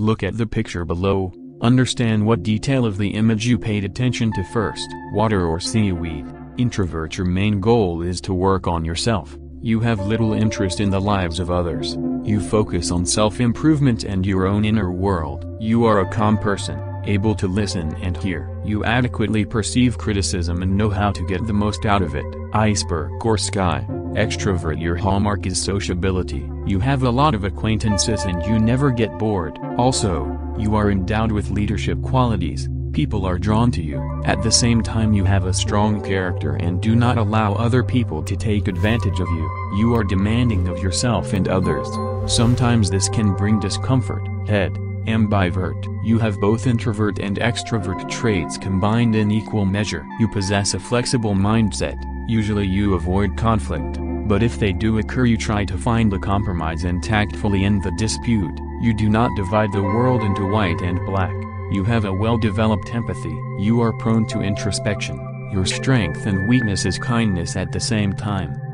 Look at the picture below, understand what detail of the image you paid attention to first. Water or seaweed, introvert your main goal is to work on yourself. You have little interest in the lives of others. You focus on self-improvement and your own inner world. You are a calm person, able to listen and hear. You adequately perceive criticism and know how to get the most out of it. Iceberg or sky, extrovert your hallmark is sociability. You have a lot of acquaintances and you never get bored. Also, you are endowed with leadership qualities, people are drawn to you. At the same time you have a strong character and do not allow other people to take advantage of you. You are demanding of yourself and others. Sometimes this can bring discomfort. Head, ambivert. You have both introvert and extrovert traits combined in equal measure. You possess a flexible mindset, usually you avoid conflict, but if they do occur you try to find a compromise and tactfully end the dispute. You do not divide the world into white and black. You have a well-developed empathy. You are prone to introspection. Your strength and weakness is kindness at the same time.